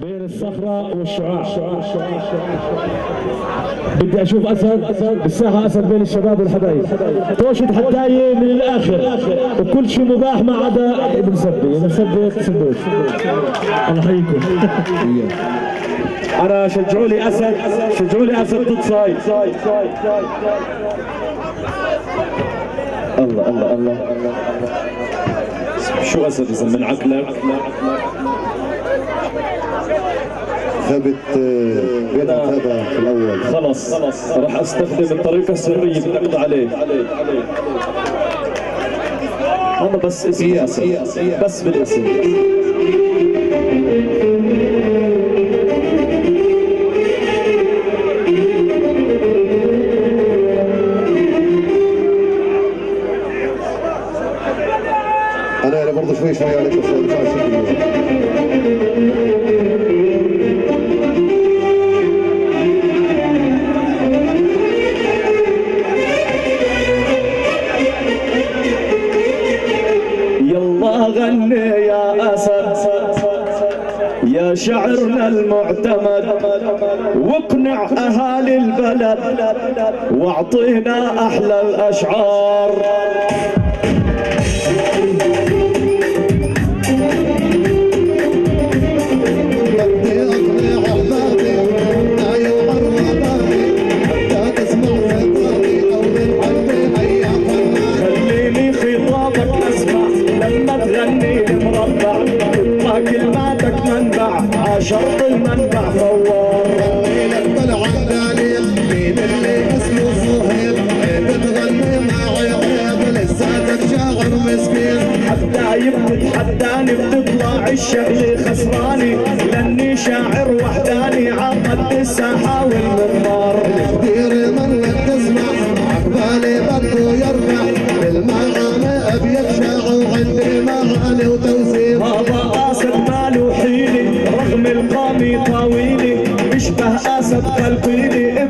بين الصخرة والشعاع. بدي أشوف أسد بالساحة أسد بين الشباب والحبايب. توشد حداية من الآخر. وكل شيء مباح ما عدا ابن سبي. ابن سبي سبوش الله يحييكم. أنا شجعوا لي أسد شجعوا لي أسد ضد صايد الله الله الله. شو أسد إذا من عقلك. غابت بيت هذا في الأول. خلص راح أستخدم الطريقة السرية. بالنقد عليه أنا بس اسم ياسر بس بالاسم أنا برضه شوي شوي عليك بس ما شعرنا المعتمد واقنع أهالي البلد واعطينا أحلى الأشعار. jovem queimando عيني طويلي بيشبه أسد قلبيلي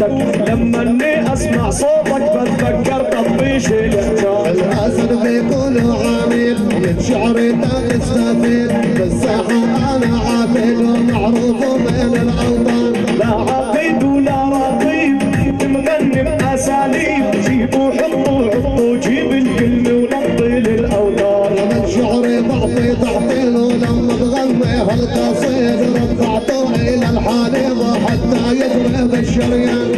صوتك لما اني اسمع صوتك بتذكر تطبيش الاسد بيقولوا عامل من شعري تستفيد بالساحه أنا عافل ومعروف من الأوطان. لا عقيد ولا رقيب مغني بأساليب. جيبوا حطوا حطوا جيب الكلمة ونطي الاوتار من شعري ضعفي تعطيل ولما بغني هالقصيد رفعته إلى الحالي وحتى يضرب الشريان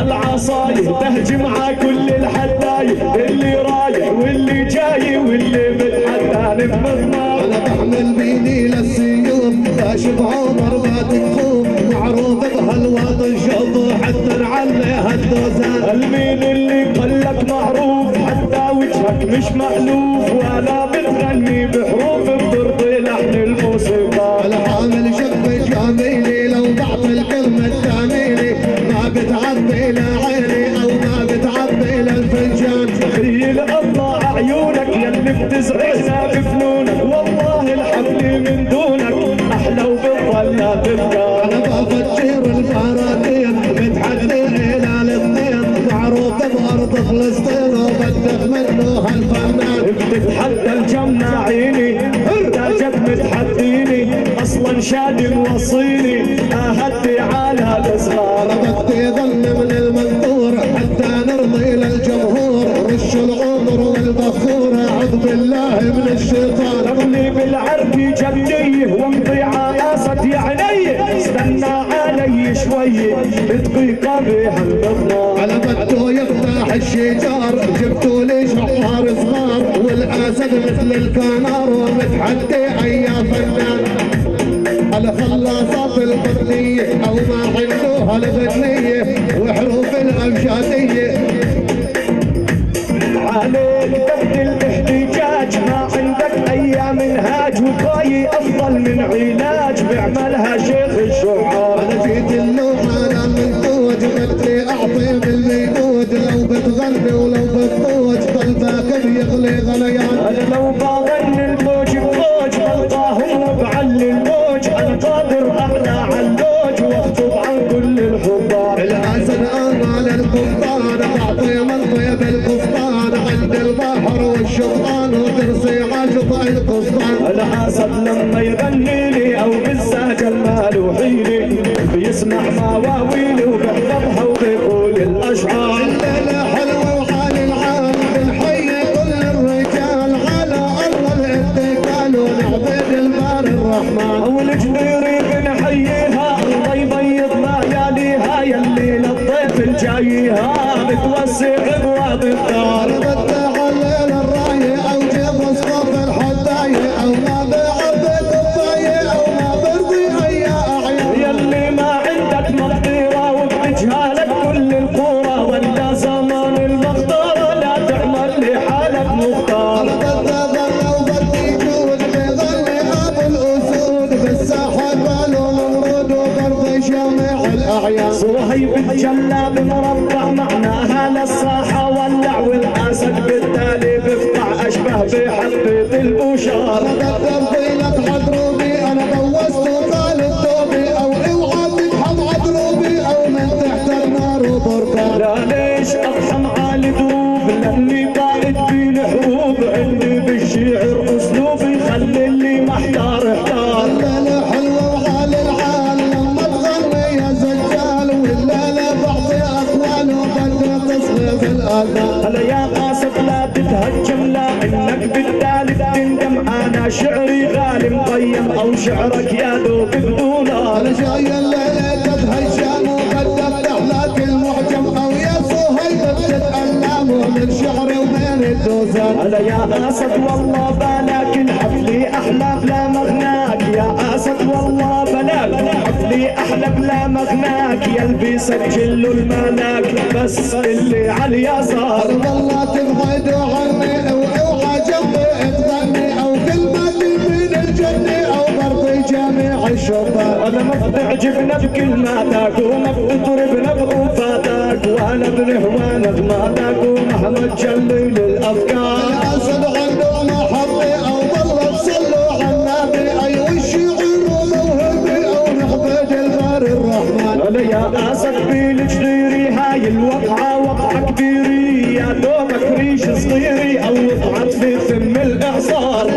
هالعصاية تهجم على كل الحداية اللي رايح واللي جاي واللي متحداني بمضمار أنا بحمل بيدي للسيوف كاشف عمر ما تكفوف معروف بهالوطن شوفوا حتى نعليها الدوزان المين اللي قلك معروف حتى وجهك مش مألوف. ولا بتغني بحروف هالفنان بتتحدى الجماعيني انت جد متحديني أصلا شادي موصيني أهدي على الصغار بدي ظل من المنثور حتى نرضي للجمهور رش العمر والبخور أعوذ بالله من الشيطان. رملي بالعرق جديه وامضي عاصة عيني. استنى علي شوي دقيقة بهالمضمار على بده يفتح الشجار جبتوا مثل الكنار ومتحدي اي فنان الخلاصات البطنية أو ما عنده هالغنية وحروف الابجدية عليك تبدل الاحتجاج ما عندك اي منهاج وقاي افضل من علاج بيعملها شيخ الشعار أنا جيت اللوحة أنا من فوج بدي اعطي بالميدود لو بتغني ولو بتفوج قلبك بيغلي غليان أنا لو بغني المالوحيني بيسمع مواويلي وبيحفظها وبيقول بحبة البشار بدي لك عدروبي أنا بوست وقال الدوبي أو اوعى تتحم عدروبي أو من تحت النار وبركان لا ليش اضحم على دروب لاني قائد في الحروب عندي بالشعر اسلوبي خلي اللي محتار احتار الليلة حلوة وحال العال لما تغني يا زجال والليلة بعطي اقوال وبدي تصغي في الاذان هلا يا قاصد لا تتهجم لا بتندم أنا شعري غالي مقيم أو شعرك يا دوب بدونه أنا جاي الليلة وبدي افتح لك المعجم أو يا صهيب بتتألم ومن شعري ومن الدوزان. هلا يا أسد والله بلاك الحفلي أحلى بلا مغناك. يا أسد والله بلاك حفلي أحلى بلا مغناك. يلبي سجل له الملاك بس اللي على اليسار والله تبعد عني جميع الشرطة أنا ما بتعجبنا بكلماتك وما بتضربنا بوفاتك وأنا بنهوى نغماتك ومهما تجلي للافكار الاسد عنده محبة أو والله بصلوا على النبي اي والشعر وموهبة أو نعبد البار الرحمن يا اسد بالجديري هاي الوقعة وقعة كبيري يا دوبك ريش صغيري أو وقعت في ثم الاعصار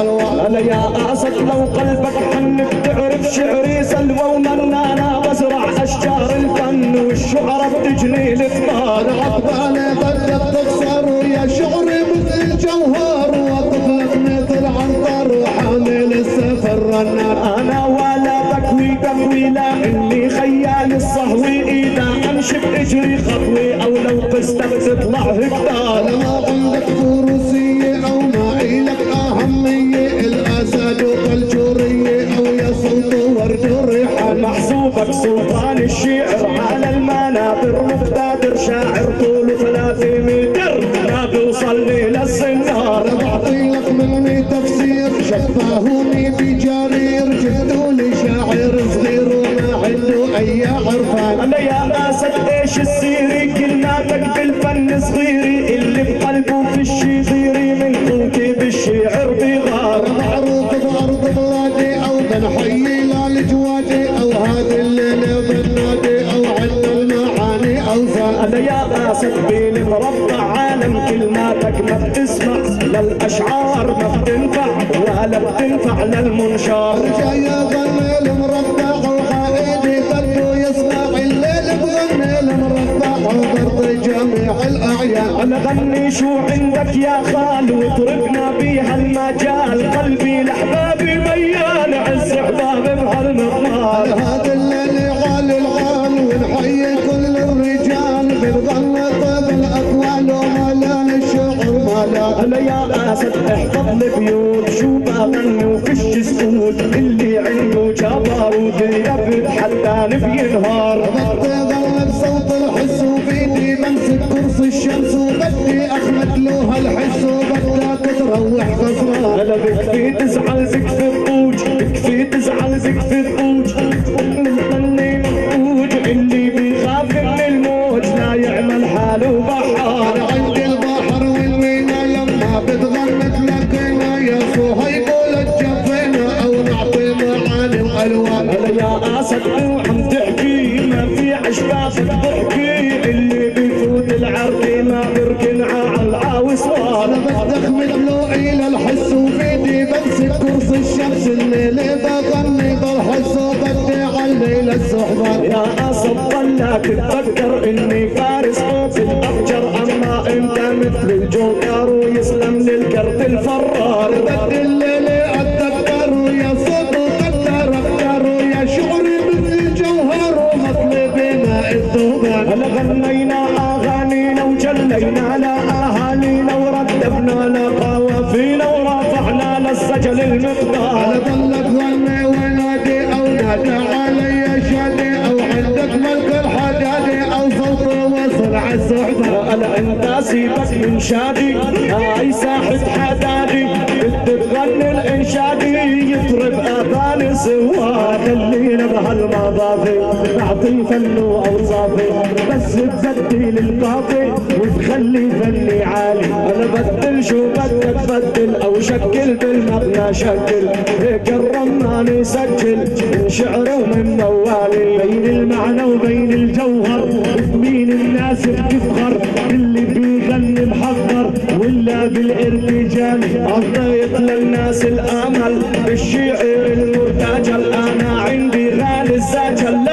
أنا يا اسد لو قلبك حن بتعرف شعري سلوى ومنانا بزرع اشجار الفن والشعراء بتجني الثمار عقبالي بدك تخسر يا شعري مثل الجوهر وطفلك مثل عنطر وحامل السيف الرنان أنا ولا بكوي بكوي لا اني خيال الصهوي اذا امشي باجري خطوي أو لو قستك تطلع هكتار ما عندك فروسية Bye. للاشعار ما بتنفع ولا بتنفع للمنشار. جاي اغني المربع وحائدي بده يسمع الليل بغني المربع وبرضي جميع الأعيان. غني شو عندك يا خال؟ واطربنا بيها المجال قلبي لأحبابي ميال عز إحبابي بهالمضمار هذا أنا يا اسد احفظ لي بيوت شو بغني وفيش سكوت اللي عنده جبروت يبد حتى بينهار بدي غني بصوت الحس وبيدي بمسك كرسي الشمس وبدي اخمد له هالحس وبدك تروح خسران أنا بكفي تزعل بكفي الطوج بكفي تزعل بكفي الطوج الصحبان يا اسد ضلك تفكر اني فارس صوت الابجر اما انت مثل الجوكر ويسلم للكرت الفرار. بدي الليلة اتذكر يا وقدر أقدر يا شعري مثل الجوهر ومطلبي ماء الذوبان هلا غنينا اغانينا وجلينا لاهالينا وردبنا لقوافينا ورافعنا للسجل المقدار سيبك من شادي هاي ساحة حدادي بدك تغني الانشادي يطرب اغاني سوا خلينا بهالمضافي نعطي فن واوصافي بس تبدل القافي وتخلي فني عالي. أنا بدل شو بدك بدل أو شكل بالمغنى شكل. هيك الرمان يسجل من شعره ومن موالي. بين المعنى وبين الجوهر مين الناس بتفخر. اللي الفن محضر ولا بالارتجال. عطيت للناس الآمل بالشعر المرتجل. أنا عندي غالي الزجل.